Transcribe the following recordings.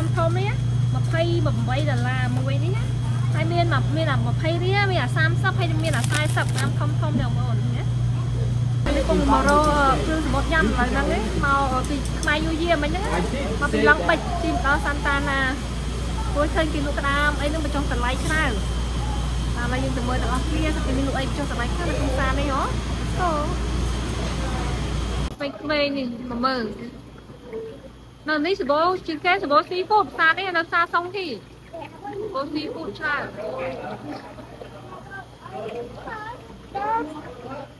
ធំធំនេះ28ដុល្លារមួយនេះណាហើយមានមកមានអា20រៀលមានអា30ហើយមានអា40តាមធំធំនេះបងប្អូនណានេះគង់មករកគ្រឿងសមុទ្រញ៉ាំឥឡូវហ្នឹងមកពីខ្មែរយូយាមិញហ្នឹងមកពីឡង់បិចទីមកដល់សាន់តាណាព្រោះឃើញគេលក់ក្តាមអីហ្នឹងបញ្ចុះតម្លៃច្រើនតាមមកយើងទៅមើលទាំងអស់គ្នាគេមានលក់អីបញ្ចុះតម្លៃខ្លះនៅក្នុងផ្សារនេះហ៎អូក្មេងៗនេះមកមើល នៅនេះសបោជាងគេសបោស៊ីហ្វូតផ្សារនេះនៅផ្សារសុងទីសបោស៊ីហ្វូតច្រើន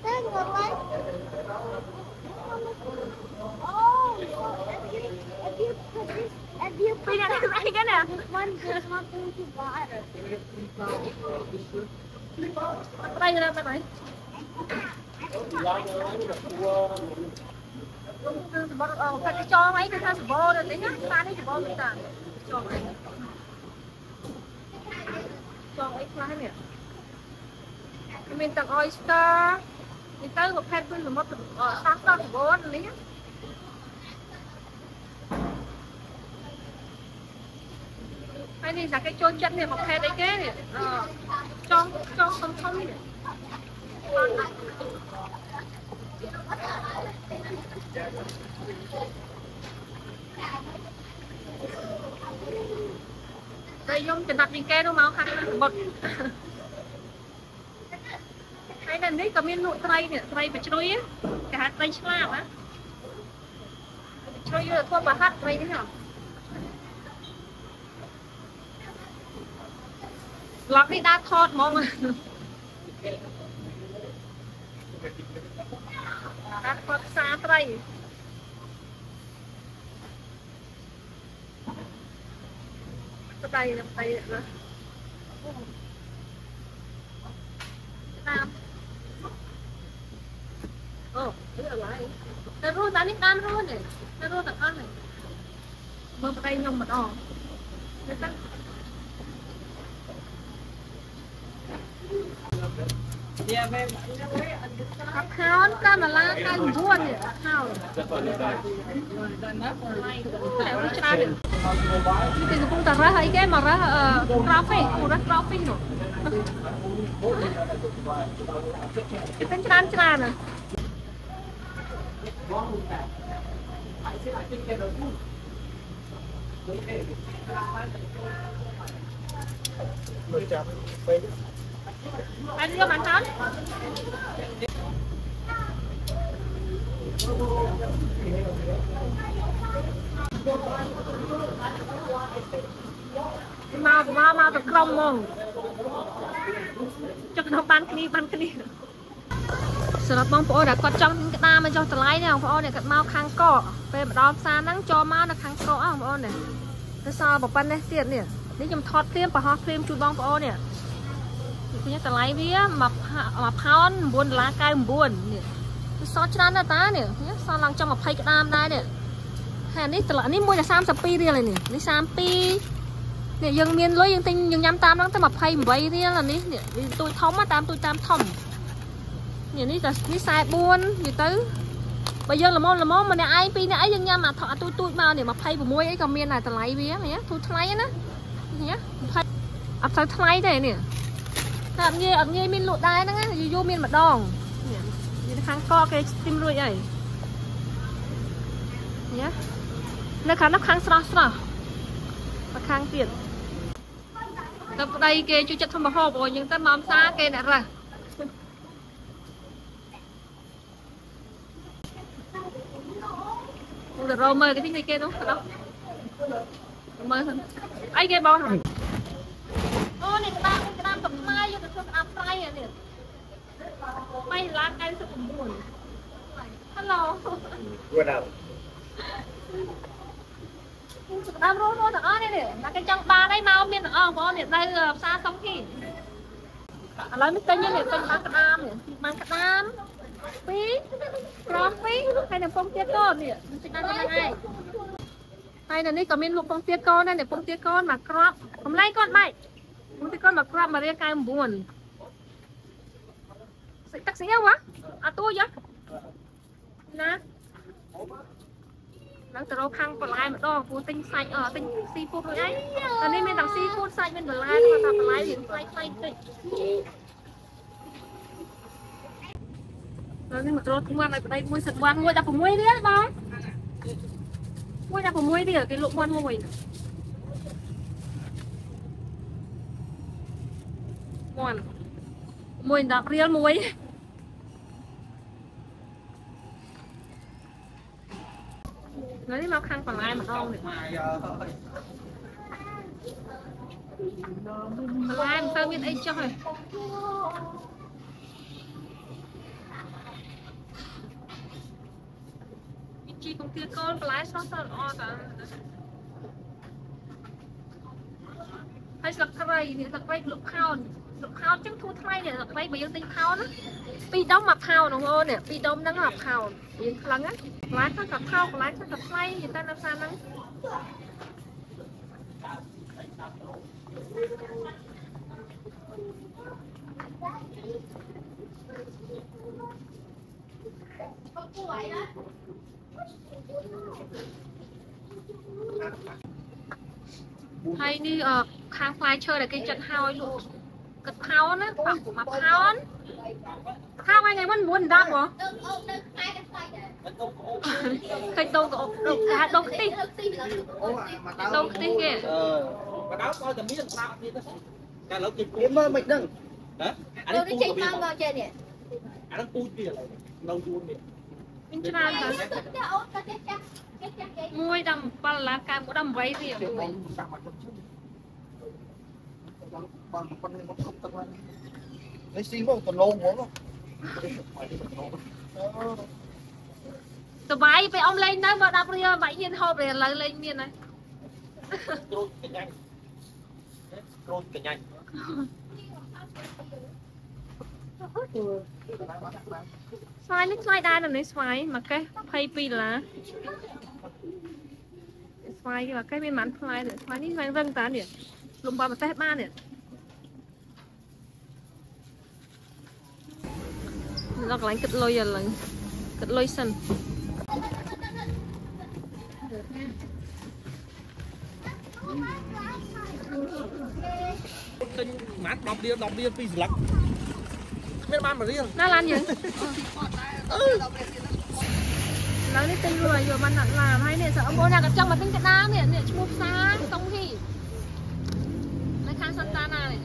There's one like. Oh, so if you if you put this if you ពី put អ្នកនេះអីគេណា one there's not going to water. ប្រៃទៅដល់ទៅ គឺសបោអឺកាត់ចងអីគឺថាសបោទៅនេះណាផ្សារនេះសបោទៅតាចងអីចងអីខ្លះនេះមានទាំង oyster នេះទៅប្រភេទគឺសមុទ្រសាសដល់សបោនេះហើយនេះតែគេចូលចិត្តនេះប្រភេទអីគេនេះអឺចងចងធំធំនេះ តែខ្ញុំចំណាត់ជាងគេនោះមកខាងខាងបុតហើយនៅនេះក៏មានលក់ត្រីនេះត្រីបជ្រុយគេហៅត្រីឆ្លាបណាបជ្រុយយកធ្វើប្រហាត់ត្រីនេះហ៎ឡប់នេះដាក់ថតហ្មងដាក់ថតផ្សារត្រី cái đây là đây là Nam Ồ, cái là lại Cái rô ta nít đam rô này Cái rô ta con này Mơ vào đây nhông mà đỏ Cái tắc កាប់ខោនកាមេឡា99នេះខោនតែ វាច្រើននេះគេកំពុងតែរើសអីគេមករើសក្រោបទេរើសក្រោបទេនោះគេពេញច្រើនច្រើនណា Người chặt phê anh vô bạn hết mau mau mau từ trong mong cho nó ban kia ban kia សម្រាប់បងប្អូនដែលគាត់ចង់ក្តាមមកចុះតម្លៃនេះបងប្អូននេះគាត់មកខាងកកពេលមកដល់ផ្សារហ្នឹងចូលមកនៅខាងកកហ្នឹងបងប្អូននេះទៅសល់ប៉ុណ្ណេះទៀតនេះនេះខ្ញុំថតភ្លាមប្រហោះភ្លាមជូនបងប្អូននេះឃើញតម្លៃវាមួយមួយផោន9ដុល្លារ99នេះ វាសល់ច្រើនណាស់តានេះសល់ឡើងចុង20ក្តាមដែរនេះហើយនេះតម្លៃនេះមួយតែ32រៀលឯនេះនេះ32នេះយើងមានលុយយើងទិញយើងញ៉ាំតាមហ្នឹងទៅ28រៀលអានេះនេះទូចធំតាមទូចតាមធំនេះនេះតែនេះ44និយាយទៅបើយើងល្មមល្មមម្នាក់ឯងពីរនាក់ឯងយើងញ៉ាំអាថអាទូចទូចមកនេះ26អីក៏មានដែរតម្លៃវានេះទូថ្លៃណានេះ20អត់ទៅថ្លៃទេនេះតែអត់ងាយអត់ងាយមានលក់ដែរហ្នឹងយូរយូរមានម្ដងនេះនេះ ខាងកគេស្ទីមរួចហើយនេះនៅខាងនោះខាងស្រស់ស្រស់មកខាងទៀតទៅប្តីគេជួយចិត្តធ្វើម្ហូបអូយើងទៅមកផ្សារគេអ្នករះទៅរមើលគេទីគេនោះទៅមើលសិនអីគេបងអូនេះក្តាមក្តាមកំខ្មែរយកទៅធ្វើក្តាមប្រៃអានេះ 3ឡាន99 Hello Vừa nào ក្តាមរស់រស់ទាំងអស់នេះណាគេចង់បានអីមកមានទាំងអស់បងប្អូននេះនៅផ្សារសុងធីឥឡូវនេះទិញនេះទិញបានក្តាមនេះបានក្តាមពីរក្រមពីរហើយនៅពងទៀតកូននេះទិញបានតែហ្នឹងឯងហើយនៅនេះក៏មានលក់ពងទៀតកូនដែរនេះពងទៀតកូនមកក្របកំឡែងកូនបែកពងទៀតកូនមកក្របមករៀល99 សិទឹកស្អីវ៉ាអត់ទួយណានឹងទៅរកខាងបន្លែម្ដងព្រោះទិញសាច់អទិញស៊ីហ្វូតរួចហើយតែនេះមានទាំងស៊ីហ្វូតសាច់មានបន្លែគាត់ថាបន្លែរៀងថ្លៃថ្លៃតិចហើយនេះមកត្រោតធ្ងន់ឲ្យប្តីមួយសិតវ៉ាន់មួយ16រៀលបងមួយ16រៀលគេលក់វ៉ាន់មួយវ៉ាន់ មួយ10រៀលមួយហើយនេះមកខាងបន្លែម្ដងនេះបន្លែមិនទៅមានអីចុះទេមានជីពងទាកូនបន្លែស្រស់ស្រស់ល្អតាហើយស្លឹកគ្រៃនេះស្លឹកគ្រៃលក់ខោន លក់ខោនចឹងធូរថ្លៃនេះស្លឹកគ្រៃបើយើងទិញខោនណាពីរដុំមកខោនបងប្អូននេះពីរដុំហ្នឹងមកខោនយើងខ្លាំងណាបន្លែខ្លះក៏ខោបន្លែខ្លះក៏ថ្លៃនិយាយទៅនៅផ្សារហ្នឹងហើយនេះអឺខាងផ្លែឈើដែលគេចិតហើយលក់ កឹកខោនណាបាក់មកខោនខោថ្ងៃមុន9 10ហ៎ឃើញដងក្អុកដងគេហៅដងខ្ទិះអូមកដើដងខ្ទិះគេអឺមកដើឲ្យតែមានប្រាក់ទៀតតែឥឡូវគេគេមើលមិនដឹងហ៎អានេះពូទៅវាអានេះពូវានៅយួននេះមានច្រើនតាមួយដល់7ឡាកាមួយដល់8រៀលមួយដាក់មកជុំ បងប៉ុណ្្នេះមកគ្រប់ទឹកហើយនេះស៊ីមកទៅឡងហ្មងតបាយពេលអ៊ំលេងនៅមក10រៀលបាច់ហ៊ានហូបរៀលឥឡូវលេងមានហើយក្រូចកញ្ញាញ់ក្រូចកញ្ញាញ់ស្វាយនេះថ្លៃដែរនៅនេះស្វាយមួយកេះ22ដុល្លារស្វាយគេមួយកេះមានប៉ុន្មានផ្លែនេះស្វាយនេះស្វាយរឹងតានេះលំបាប្រទេសបាននេះ ដល់កន្លែងគិតលុយឥឡូវគិតលុយសិនទិញម៉ាត់10រៀល10រៀល2ស្លឹកគ្មានបាន1រៀលណាឡានយើងឥឡូវនេះទិញលុយយកបានដាក់ឡានហើយនេះសើអមូនណាក៏ចង់មកទិញកដានេះនេះឈ្មោះផ្សារតុងហ៊ីនៅខាងសន្តានានេះ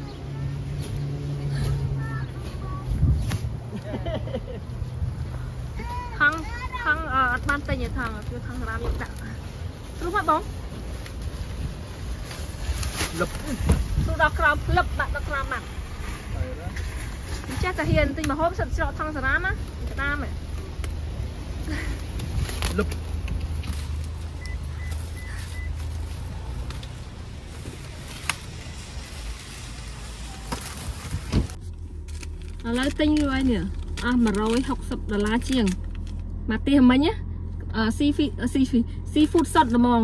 ខាងខាងអឺអត់បានទិញទេខាងគឺខាងរាមយកដាក់ព្រោះមកបងលឹបព្រោះដល់ក្រោមផ្លឹបដាក់ដល់ក្រោមមកអញ្ចេះតែហ៊ានទិញមកហូបសិតច្រកថងសារាមណាក្តាមហ៎លឹ ឥឡូវទិញលុយនេះអស់160ដុល្លារជាងមកទីមិញណាអឺស៊ីហ្វីស៊ីហ្វីស៊ីហ្វូតសុតល្មង